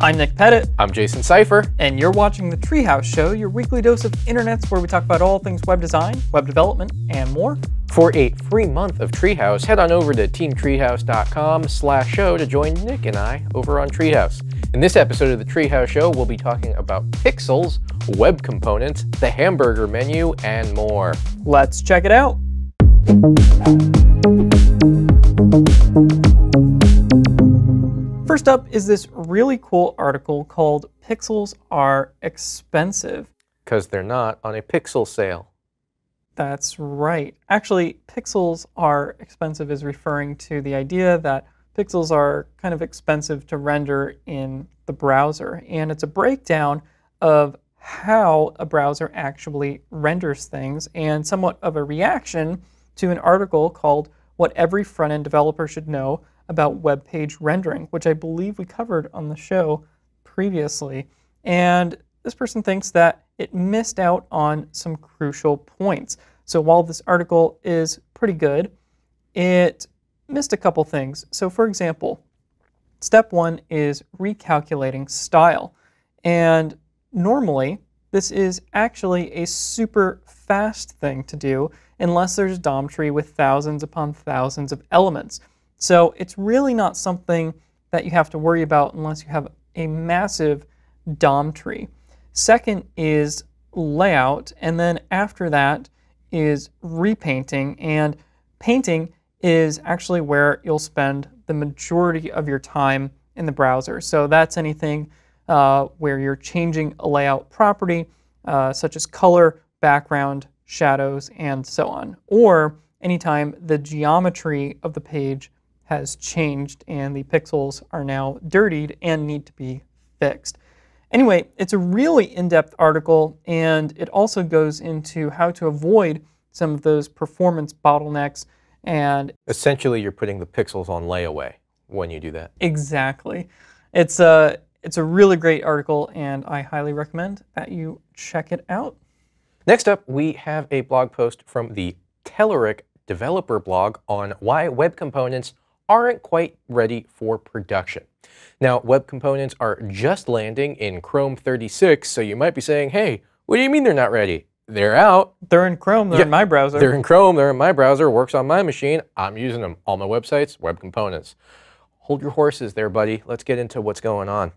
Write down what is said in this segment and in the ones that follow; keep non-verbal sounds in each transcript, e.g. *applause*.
I'm Nick Pettit, I'm Jason Seifer. and you're watching The Treehouse Show, your weekly dose of internets where we talk about all things web design, web development, and more. For a free month of Treehouse, head on over to teamtreehouse.com slash show to join Nick and I over on Treehouse. In this episode of the Treehouse Show, we'll be talking about pixels, web components, the hamburger menu, and more. Let's check it out. First up is this really cool article called Pixels Are Expensive. Because they're not on a pixel sale. That's right. Actually, pixels are expensive is referring to the idea that pixels are kind of expensive to render in the browser. And it's a breakdown of how a browser actually renders things and somewhat of a reaction to an article called What Every Front End Developer Should Know About Web Page Rendering, which I believe we covered on the show previously. And this person thinks that it missed out on some crucial points. So while this article is pretty good, it missed a couple things. So, for example, step one is recalculating style. And normally, this is actually a super fast thing to do unless there's a DOM tree with thousands upon thousands of elements. So it's really not something that you have to worry about unless you have a massive DOM tree. Second is layout, and then after that is repainting, and painting is actually where you'll spend the majority of your time in the browser. So that's anything uh, where you're changing a layout property, uh, such as color, background, shadows, and so on. Or anytime the geometry of the page has changed and the pixels are now dirtied and need to be fixed. Anyway, it's a really in-depth article and it also goes into how to avoid some of those performance bottlenecks and Essentially, you're putting the pixels on layaway when you do that. exactly. It's a it's a really great article and I highly recommend that you check it out. Next up, we have a blog post from the Telerik developer blog on why web components aren't quite ready for production. Now, web components are just landing in Chrome 36, so you might be saying, hey, what do you mean they're not ready? They're out. They're in Chrome, they're Yeah, in my browser. They're in Chrome, they're in my browser, works on my machine. I'm using them. All my websites, web components. Hold your horses there, buddy. Let's get into what's going on.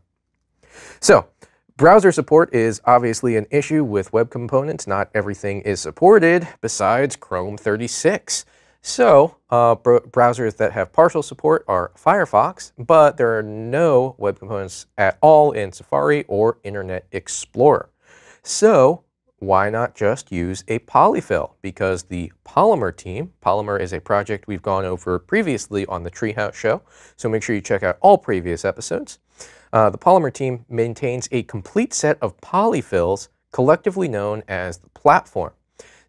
So, browser support is obviously an issue with web components. Not everything is supported besides Chrome 36. So, uh, br- browsers that have partial support are Firefox, but there are no web components at all in Safari or Internet Explorer. So, why not just use a polyfill? Because the Polymer team, Polymer is a project we've gone over previously on the Treehouse show, so make sure you check out all previous episodes. Uh, the Polymer team maintains a complete set of polyfills, collectively known as the platform.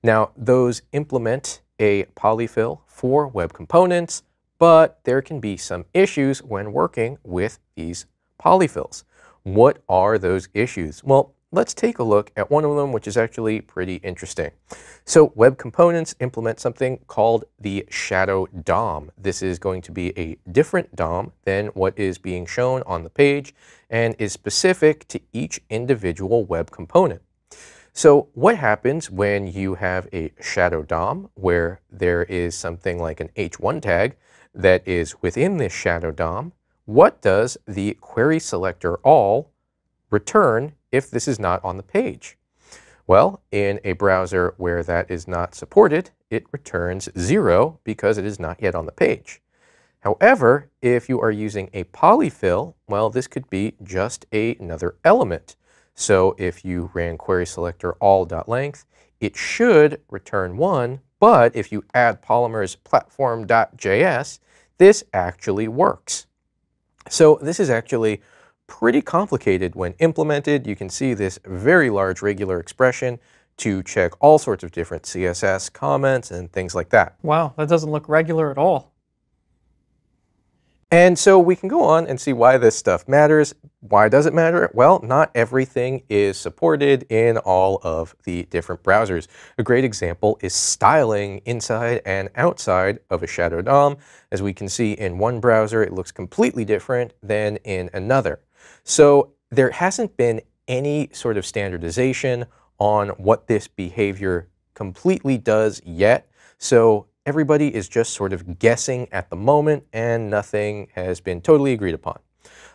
Now, those implement a polyfill for web components, but there can be some issues when working with these polyfills. What are those issues? Well, let's take a look at one of them, which is actually pretty interesting. So web components implement something called the shadow DOM. This is going to be a different DOM than what is being shown on the page and is specific to each individual web component. So what happens when you have a shadow DOM where there is something like an H1 tag that is within this shadow DOM? What does the query selector all return if this is not on the page? Well, in a browser where that is not supported, it returns zero because it is not yet on the page. However, if you are using a polyfill, well, this could be just a, another element. So if you ran query selector all.length, it should return one, but if you add Polymer's platform.js, this actually works. So this is actually pretty complicated when implemented. You can see this very large regular expression to check all sorts of different CSS comments and things like that. Wow, that doesn't look regular at all. And so we can go on and see why this stuff matters. Why does it matter? Well, not everything is supported in all of the different browsers. A great example is styling inside and outside of a Shadow DOM. As we can see in one browser, it looks completely different than in another. So there hasn't been any sort of standardization on what this behavior completely does yet. So everybody is just sort of guessing at the moment and nothing has been totally agreed upon.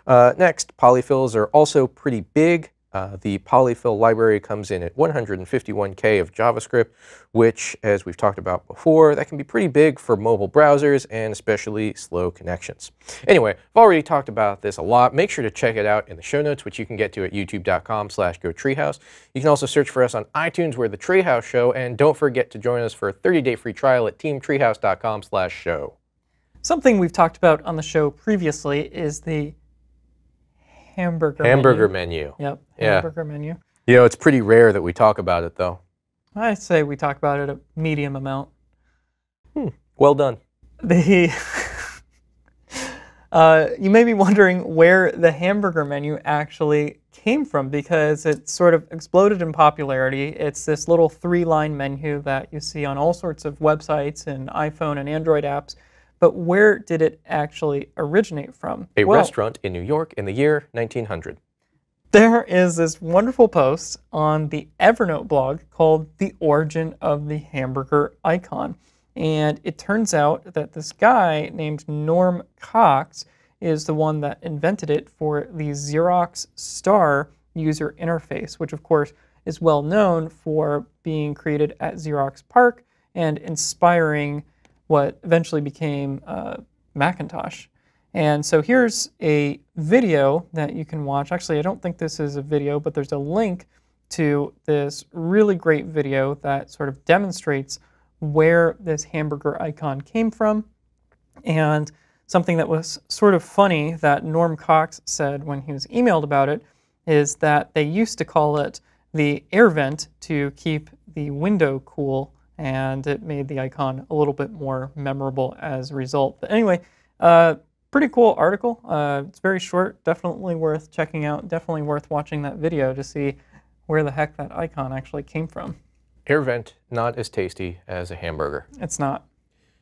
Uh, next, polyfills are also pretty big. Uh, the polyfill library comes in at 151K of JavaScript, which, as we've talked about before, that can be pretty big for mobile browsers and especially slow connections. Anyway, I've already talked about this a lot. Make sure to check it out in the show notes, which you can get to at youtube.com slash gotreehouse. You can also search for us on iTunes, we're the Treehouse Show, and don't forget to join us for a 30-day free trial at teamtreehouse.com slash show. Something we've talked about on the show previously is the hamburger Hamburger menu. menu. Yep, Yeah. hamburger menu. You know, it's pretty rare that we talk about it, though. I say we talk about it a medium amount. Well done. The *laughs* uh, you may be wondering where the hamburger menu actually came from because it sort of exploded in popularity. It's this little three-line menu that you see on all sorts of websites and iPhone and Android apps. But where did it actually originate from? A Well, restaurant in New York in the year 1900. There is this wonderful post on the Evernote blog called The Origin of the Hamburger Icon. And it turns out that this guy named Norm Cox is the one that invented it for the Xerox Star user interface, which of course is well known for being created at Xerox PARC and inspiring what eventually became uh, Macintosh. And so here's a video that you can watch. Actually, I don't think this is a video, but there's a link to this really great video that sort of demonstrates where this hamburger icon came from. And something that was sort of funny that Norm Cox said when he was emailed about it is that they used to call it the air vent to keep the window cool, and it made the icon a little bit more memorable as a result. But anyway, uh, pretty cool article. Uh, it's very short, definitely worth checking out, definitely worth watching that video to see where the heck that icon actually came from. Air vent, not as tasty as a hamburger. It's not.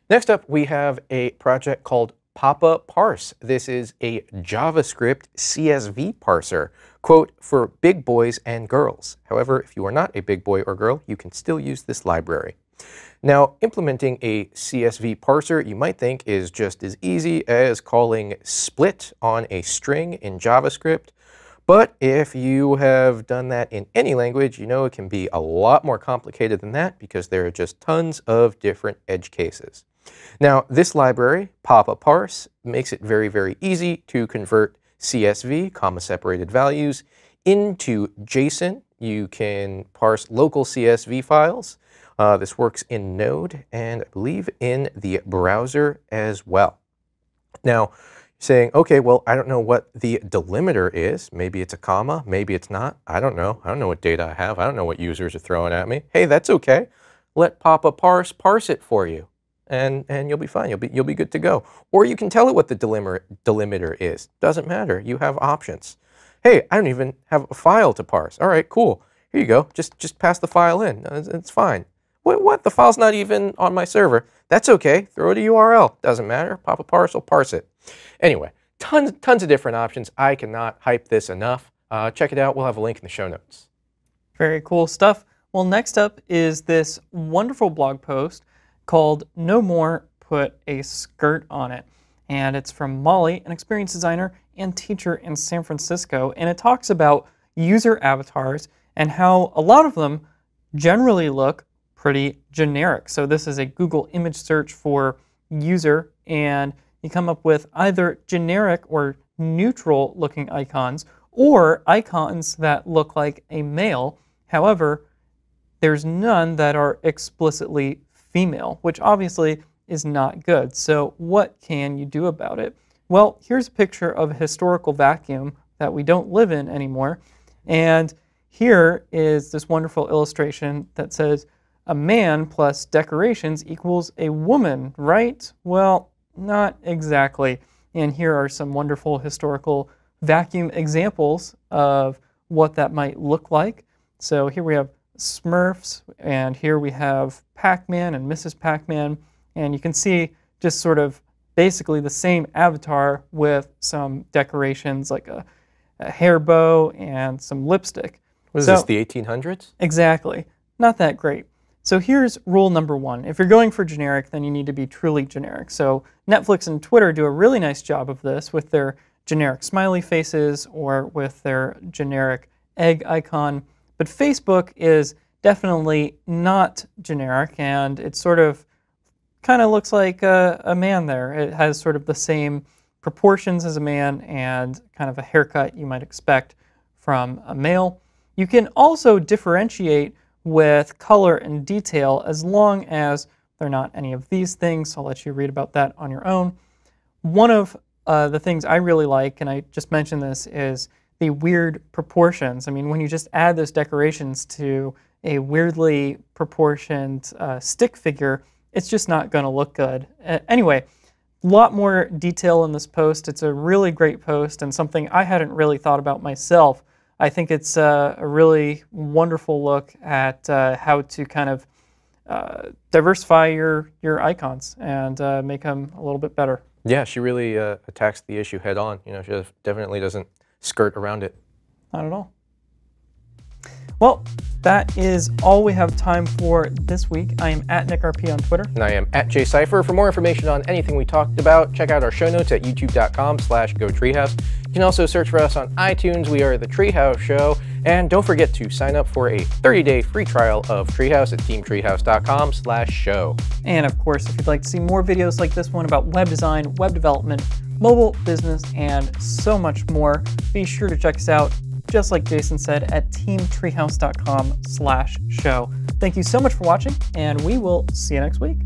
Next up, we have a project called Papa Parse. This is a JavaScript CSV parser, quote, for big boys and girls. However, if you are not a big boy or girl, you can still use this library. Now, implementing a CSV parser, you might think, is just as easy as calling split on a string in JavaScript. But if you have done that in any language, you know it can be a lot more complicated than that because there are just tons of different edge cases. Now, this library, Papa Parse, makes it very, very easy to convert CSV, comma separated values, into JSON. You can parse local CSV files. Uh, this works in Node and I believe in the browser as well. Now, saying, okay, well, I don't know what the delimiter is. Maybe it's a comma, maybe it's not. I don't know. I don't know what data I have. I don't know what users are throwing at me. Hey, that's okay. Let Papa Parse parse it for you, and and you'll be fine. You'll be you'll be good to go. Or you can tell it what the delimiter delimiter is. Doesn't matter. You have options. Hey, I don't even have a file to parse. All right, cool. Here you go. Just just pass the file in. It's, it's fine. What, what? The file's not even on my server. That's okay. Throw it a URL. Doesn't matter. Papa Parse will parse it. Anyway, tons, tons of different options. I cannot hype this enough. Uh, check it out. We'll have a link in the show notes. Very cool stuff. Well, next up is this wonderful blog post called No More Put a Skirt on It. And it's from Molly, an experience designer and teacher in San Francisco. And it talks about user avatars and how a lot of them generally look pretty generic. So this is a Google image search for user, and you come up with either generic or neutral looking icons or icons that look like a male. However, there's none that are explicitly female, which obviously is not good. So, what can you do about it? Well, here's a picture of a historical vacuum that we don't live in anymore. And here is this wonderful illustration that says a man plus decorations equals a woman, right? Well, not exactly. And here are some wonderful historical vacuum examples of what that might look like. So here we have Smurfs, and here we have Pac Man and Mrs. Pac Man. And you can see just sort of basically the same avatar with some decorations like a, a hair bow, and some lipstick. Was So- this the 1800s? Exactly. Not that great. So here's rule number one. If you're going for generic, then you need to be truly generic. So Netflix and Twitter do a really nice job of this with their generic smiley faces or with their generic egg icon. But Facebook is definitely not generic and it sort of kind of looks like a, a man there. It has sort of the same proportions as a man and kind of a haircut you might expect from a male. You can also differentiate with color and detail as long as they're not any of these things. So I'll let you read about that on your own. One of uh, the things I really like, and I just mentioned this, is the weird proportions. I mean, when you just add those decorations to a weirdly proportioned uh, stick figure, it's just not going to look good. Uh, anyway, a lot more detail in this post. It's a really great post and something I hadn't really thought about myself. I think it's uh, a really wonderful look at uh, how to kind of uh, diversify your, your icons and uh, make them a little bit better. Yeah, she really uh, attacks the issue head on. You know, she definitely doesn't skirt around it. Not at all. Well, that is all we have time for this week. I am at NickRP on Twitter. And I am at JSeifer. For more information on anything we talked about, check out our show notes at youtube.com slash gotreehouse. You can also search for us on iTunes. We are The Treehouse Show. And don't forget to sign up for a 30-day free trial of Treehouse at teamtreehouse.com slash show. And of course, if you'd like to see more videos like this one about web design, web development, mobile business, and so much more, be sure to check us out, just like Jason said, at teamtreehouse.com slash show. Thank you so much for watching, and we will see you next week.